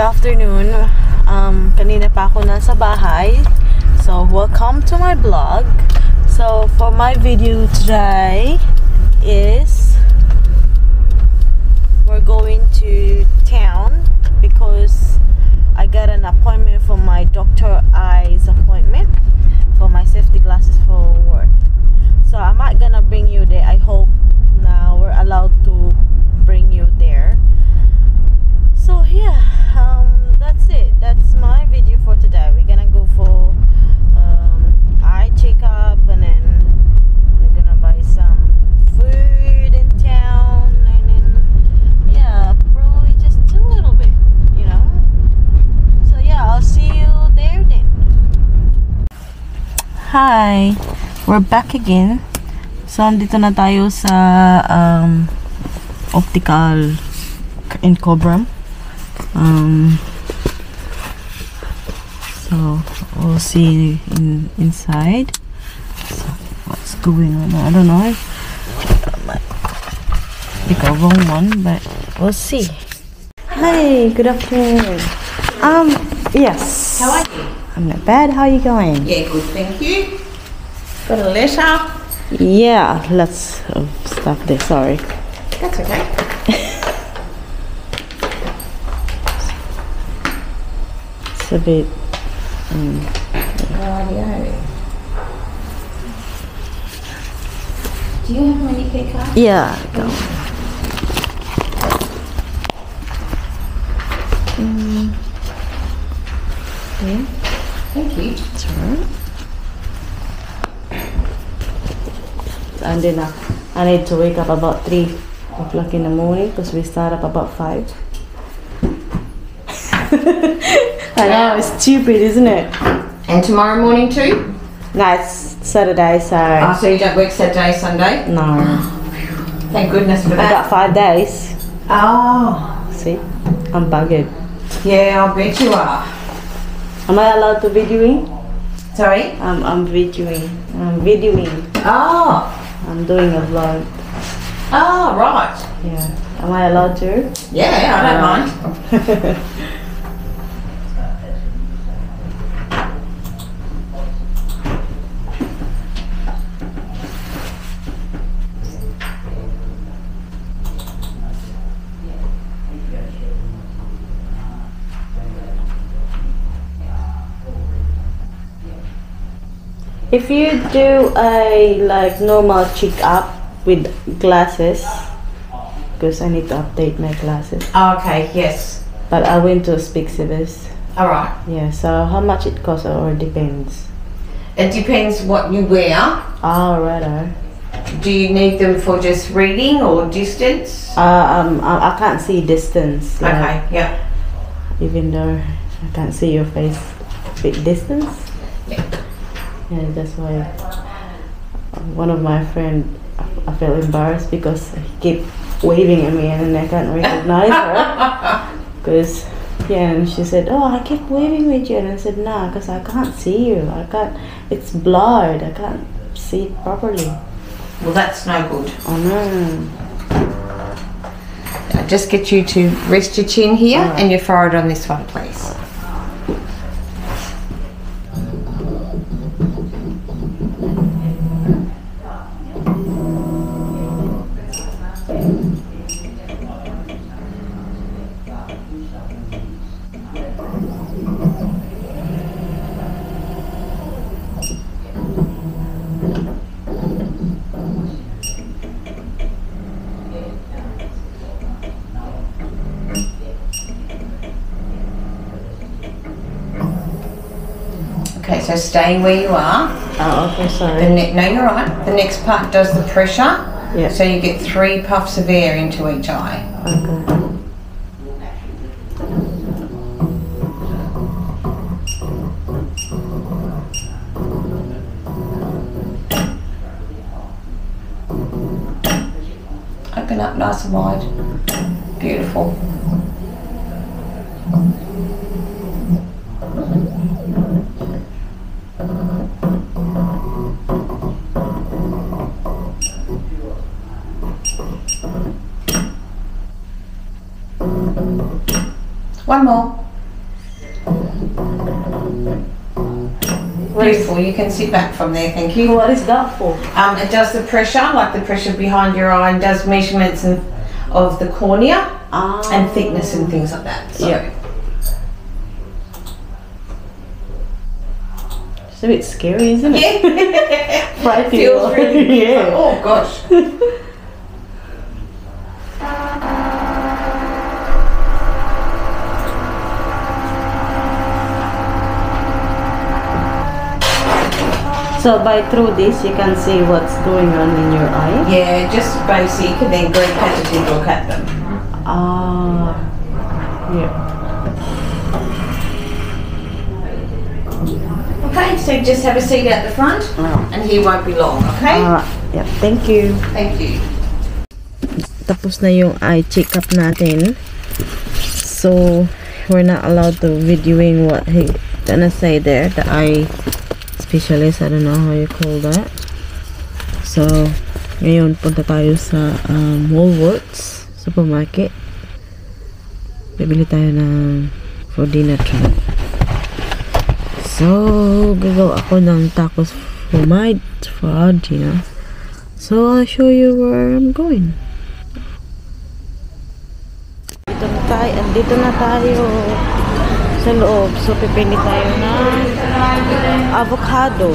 afternoon. Um, kanina pa ako nasa bahay. So, welcome to my vlog. So, for my video today is we're going to town because I got an appointment for my doctor eyes appointment for my safety glasses for work. So, I'm not gonna bring you there. I hope now we're allowed to bring you there. So yeah, um, that's it. That's my video for today. We're gonna go for um, eye checkup and then we're gonna buy some food in town and then yeah, probably just a little bit, you know. So yeah, I'll see you there then. Hi, we're back again. So andito na tayo sa um, optical in Cobram. Um, so we'll see in inside. So what's going on? I don't know. I might pick a wrong one, but we'll see. Hi, good afternoon. Um, yes. How are you? I'm not bad. How are you going? Yeah, good, thank you. Got a letter. Yeah, let's uh, stop there. Sorry. That's okay. It's a bit. Rightio. Do you have my UK card? Yeah, go. Okay, Thank you. It's alright. And then uh, I need to wake up about 3 o'clock in the morning because we start up about 5. I know, it's stupid, isn't it? And tomorrow morning too? No, it's Saturday, so. Oh, so you don't work Saturday, Sunday? no. Thank goodness for I that. got five days. Oh, See? I'm bugged. yeah, I'll bet you are. Am I allowed to videoing? Sorry? I'm, I'm videoing. I'm videoing. Oh, I'm doing a vlog. oh, right. Yeah. Am I allowed to? Yeah, I don't mind. If you do a like normal check up with glasses, because I need to update my glasses. Okay, yes. But I went to Specsavers. All right. Yeah. So how much it costs or depends. It depends what you wear. Oh, righto. Do you need them for just reading or distance? Uh, um, I, I can't see distance. like, Okay, yeah. Even though I can't see your face, big distance. Yeah. Yeah, that's why one of my friend, I felt embarrassed because he kept waving at me and I can't recognize her. Because, yeah, and she said, oh, I keep waving with you. And I said, nah, because I can't see you. I can't, it's blurred. I can't see it properly. Well, that's no good. Oh no. I'll just get you to rest your chin here Alright. and your forehead on this one, please. So staying where you are. Oh, okay, The sorry. ne- no, you're right. The next part does the pressure. Yeah. So you get three puffs of air into each eye. Okay. One more. Beautiful. You can sit back from there. Thank you. What is that for? Um, it does the pressure, like the pressure behind your eye, and does measurements and of the cornea ah. and thickness and things like that. So. Yeah. It's a bit scary, isn't it? Yeah. Feels really yeah. Oh gosh. So by through this, you can see what's going on in your eye. Yeah, just basic, and then Greg had to take a look at them. Ah. Yeah. Okay, so just have a seat at the front, and he won't be long. Okay. Ah, yeah. Thank you. Thank you. Tapos na yung eye check-up natin. So, we're not allowed to videoing what he gonna say there. The eye specialist, I don't know how you call that. So, ngayon punta tayo sa um, Woolworths supermarket. Bibili tayo ng for dinner time. So, gagawa ako ng tacos for my for our dinner. So, I'll show you where I'm going. Dito na tayo, andito na tayo sa loob. So, pipili tayo ng avocado.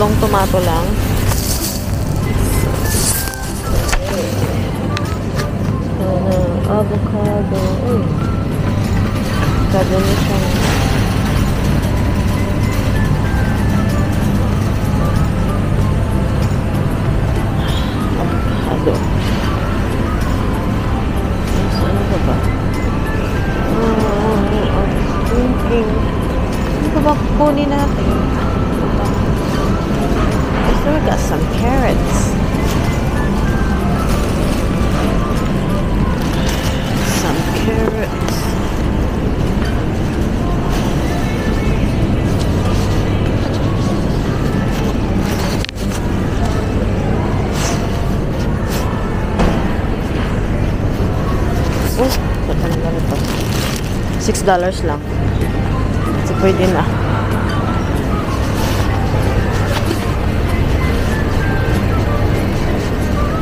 Tatlong tomato lang. Uh, avocado. Uy. Avocado na siyang avocado. Ano ba ba? Oh, I was thinking. Ano ba ba kukunin natin? Dollars lang. So, pwede na.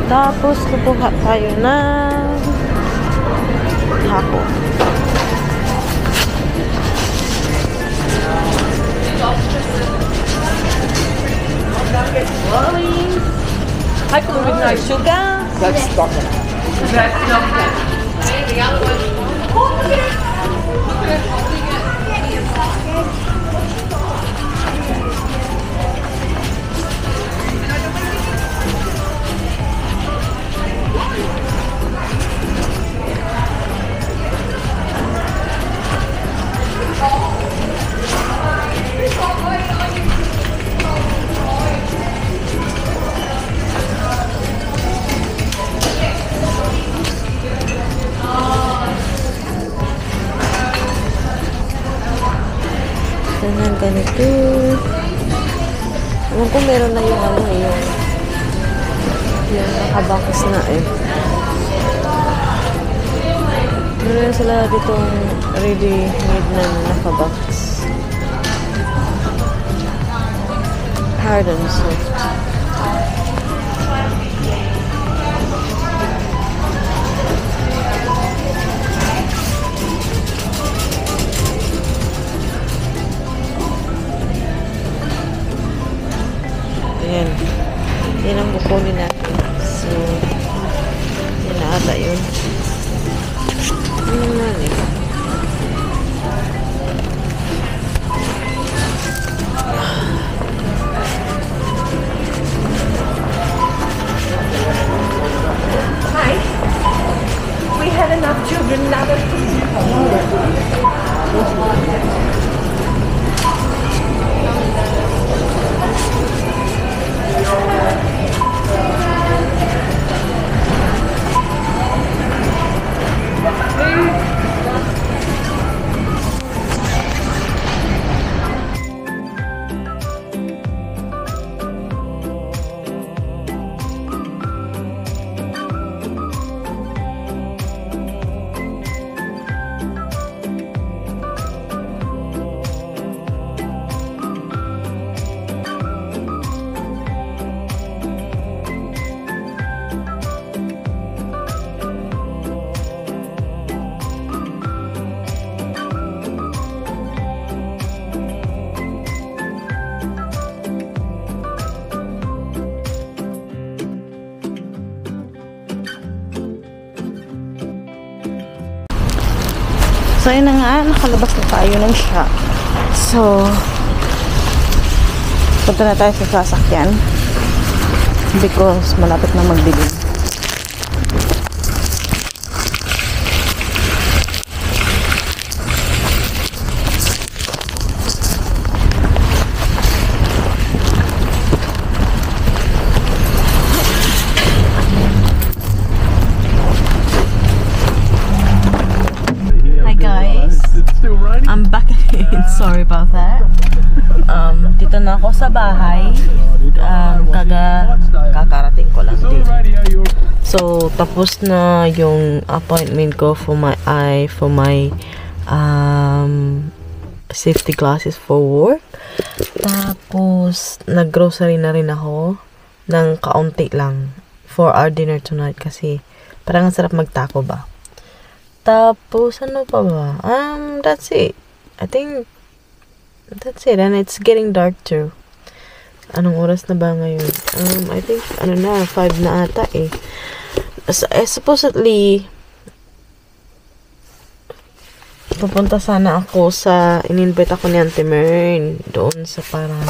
Tapos, kukuha tayo ng hako. Rolling. Hi, with no sugar. That's chocolate. That's chocolate. Ganyan, ko meron na yung ano eh, yung yung nakabakas na eh. Meron sila ditong ready-made na nakabox. Hard and soft. Ayan. Yan ang kukunin natin. So, yan na ata yun. Yun na eh. We had enough children now that So, yun na nga. Nakalabas na tayo ng shop. So, punta na tayo sa sasakyan. Because malapit na magdilim. Ako sa bahay. Um, kaga kakarating ko lang din. So, tapos na yung appointment ko for my eye, for my um, safety glasses for work. Tapos, nag-grocery na rin ako ng kaunti lang for our dinner tonight kasi parang ang sarap magtaco ba. Tapos, ano pa ba? Um, that's it. I think that's it. And it's getting dark too. Anong oras na ba ngayon? Um, I think, ano na, 5 na ata eh. So, eh, supposedly, pupunta sana ako sa, in-invite ako ni Auntie Mern doon sa parang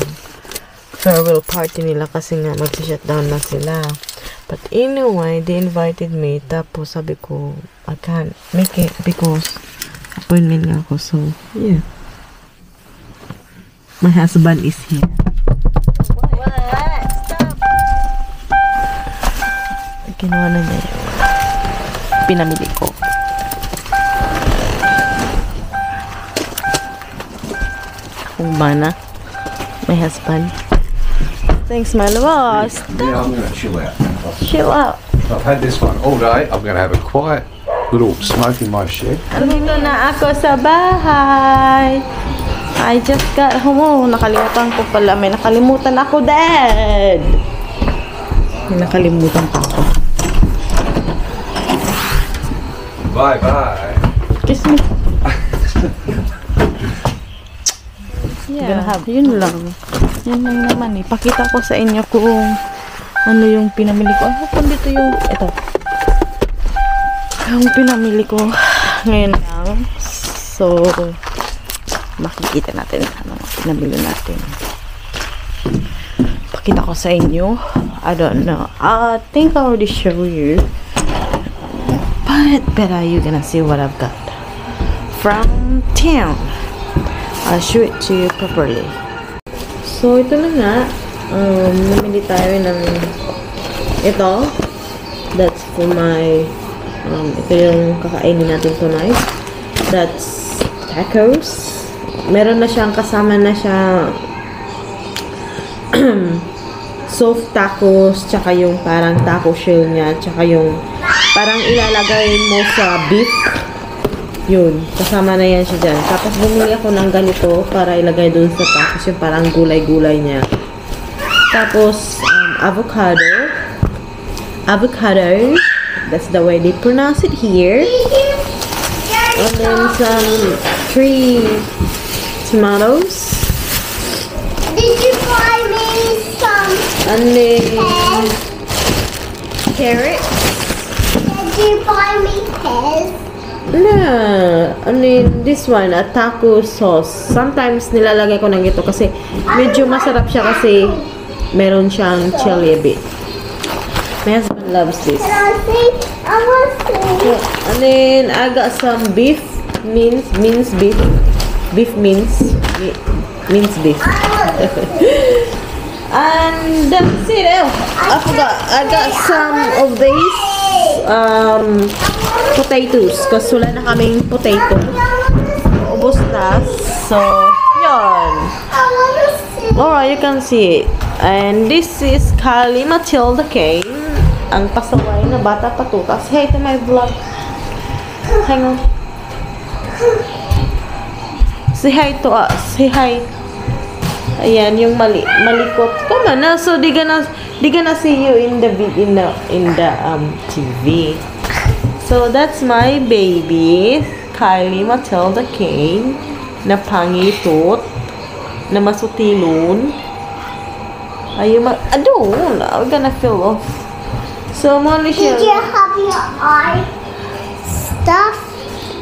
farewell party nila kasi nga mag-shutdown na sila. But anyway, they invited me. Tapos sabi ko, I can't make it because appointment nga ako. So, yeah. My husband is here. What? Stop! Ginawa na niya yung pinamili ko. Kung mana, my husband. Thanks, my love. Yeah, I'm going to chill out. Chill out. I've had this one all day. I'm going to have a quiet little smoke in my shed. Nandito na ako sa bahay. I just got home. Oh, nakalimutan ko pala. May nakalimutan ako, Dad. May nakalimutan pa ako. Bye bye. Kiss me. Yeah, yun lang. Yun lang naman eh. Pakita ko sa inyo kung ano yung pinamili ko. Ano kung dito yung, ito. ang pinamili ko ngayon lang. So, makikita natin ano ang pinamili natin. Pakita ko sa inyo. I don't know. I think I already show you. But better you gonna see what I've got. From town. I'll show it to you properly. So, ito na nga. Um, namili tayo ng ito. That's for my um, ito yung kakainin natin tonight. That's tacos. Meron na siyang kasama na siya soft tacos, tsaka yung parang taco shell niya, tsaka yung parang ilalagay mo sa beef. Yun, kasama na yan siya dyan. Tapos bumili ako ng ganito para ilagay dun sa tacos, yung parang gulay-gulay niya. Tapos, um, avocado. Avocado. That's the way they pronounce it here. And then some three tomatoes. Did you buy me some And pears? carrots. Did you buy me pears? Na, I mean, this one, a taco sauce. Sometimes nilalagay ko ng ito kasi medyo masarap siya kasi meron siyang chili a bit. My husband loves this. Can I? I want to. And then I got some beef, mince, mince beef, beef mi- mince beef. and that's it. Oh, I forgot. I got some of these um, potatoes. Kasi wala na kaming potato. Ubus na. So, yun. Alright, you can see it. And this is Kylie Matilda Kane. Ang pasaway na bata patutas. Hey, to my vlog. Hang on. Say hi to us. Say hi. Ayan, yung mali, malikot. Come on na. So, di gonna, di gonna see you in the, in the, in the, um, TV. So, that's my baby. Kylie Matilda Kane. Na pangitot na masutilon. Ayaw ma... Adun! We're gonna fill off. So, Molly Did you have your eye stuff?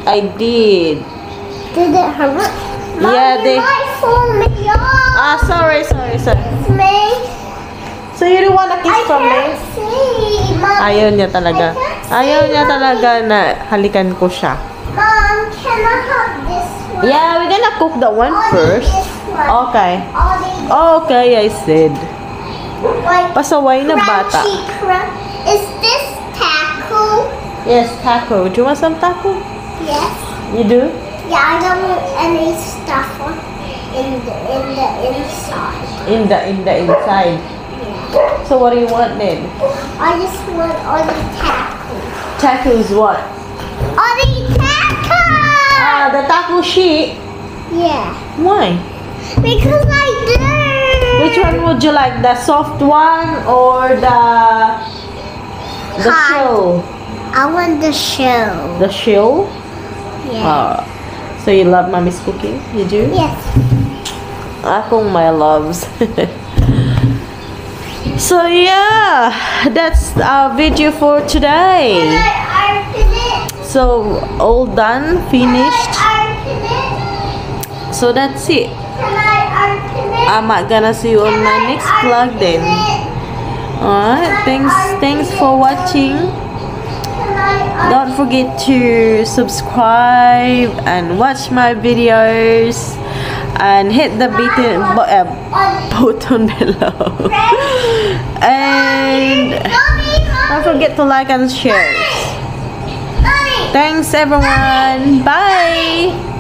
I did. Did it hurt? Yeah, Mommy, they- my phone off. Ah, sorry, sorry, sorry. me. So, you don't want a kiss I from me? see. Mom, Ayaw niya talaga. Ayaw niya talaga na halikan ko siya. Mom, can I have this one? Yeah, we're gonna cook that one Only first. One. Okay. Only Okay, I said. like Pasaway na bata. crunchy crunch. Is this taco? Yes, taco. Do you want some taco? Yes. You do? Yeah, I don't want any stuff in the in the inside. In the, in the inside. Yeah. So, what do you want then? I just want only taco. Taco is what? Only taco. Ah, the taco sheet. Yeah. Why? Because I do. Which one would you like? The soft one or the the Hot. shell? I want the shell. The shell? Yeah. Ah. So you love mommy's cooking? You do? Yes. Akong my loves. so yeah, that's our video for today. I open it? So all done, finished. Can I open it? So that's it. I open it? I'm gonna see you on my next vlog then. Alright, thanks thanks for watching. Can I Don't forget to subscribe and watch my videos and hit the button, uh, button below. and don't forget to like and share. Thanks everyone. Bye.